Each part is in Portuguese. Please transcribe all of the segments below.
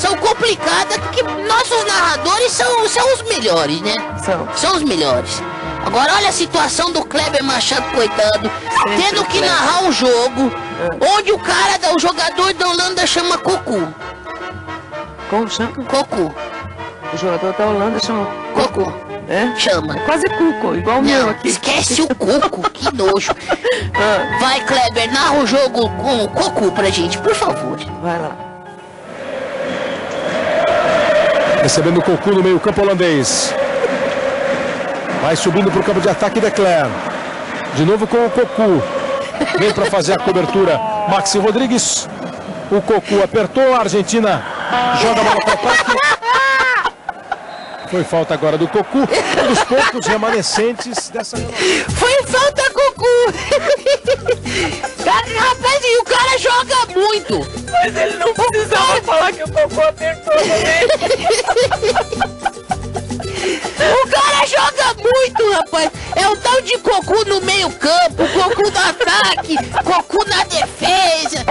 situação complicada que nossos narradores são, são os melhores, né? São. São os melhores. Agora olha a situação do Kleber Machado, coitado, Sempre tendo que Kleber. narrar um jogo onde o cara, o jogador da Holanda chama Cocu. Como chama? Cocu. O jogador da Holanda chama Cocu. É? Chama. Quase cuco, igual o meu aqui. esquece o Coco, que nojo. Ah, Vai, Kleber, narra o jogo com o Cocu pra gente, por favor. vai lá. Recebendo o Cocu no meio campo holandês. Vai subindo para o campo de ataque Declan. De novo com o Cocu. Vem para fazer a cobertura. Maxi Rodrigues. O Cocu apertou. A Argentina joga a bola para ataque. Foi falta agora do Cocu. Um dos poucos remanescentes dessa Foi falta, Cocu! Cara, rapaz, e o cara joga muito! Mas ele não precisava falar que o Cocô apertou também. Rapaz! É o tal de Cocu no meio campo, Cocu no ataque, Cocu na defesa,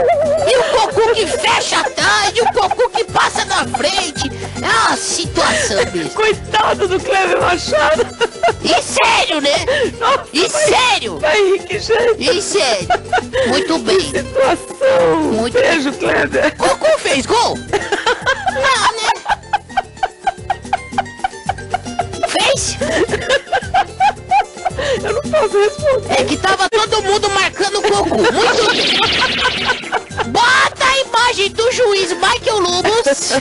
e o Cocu que fecha atrás, e o Cocu que passa na frente. É uma situação mesmo. Coitado do Cleber Machado. E sério, né? E sério! Aí, que jeito. E sério! Muito bem. Situação. Muito Beijo, Kleber. Cocu fez gol? É que tava todo mundo marcando o Cocu. Muito bem. Bota a imagem do juiz Michael Lobos